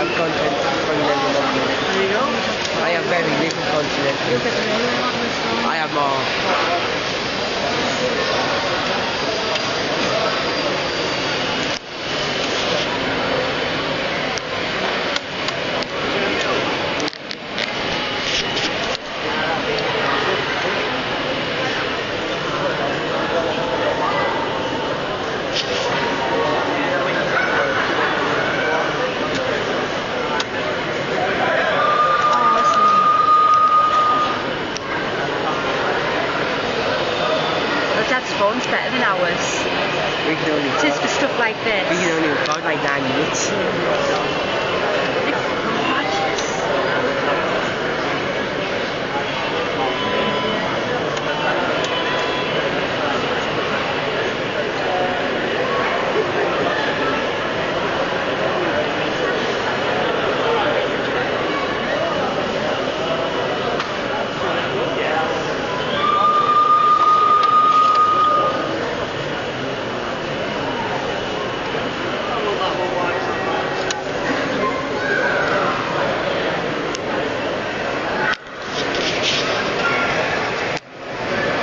I have confident. I very little content. I have uh, Dad's phone's better than ours. We can only It is for stuff like we can this. only record like nine minutes.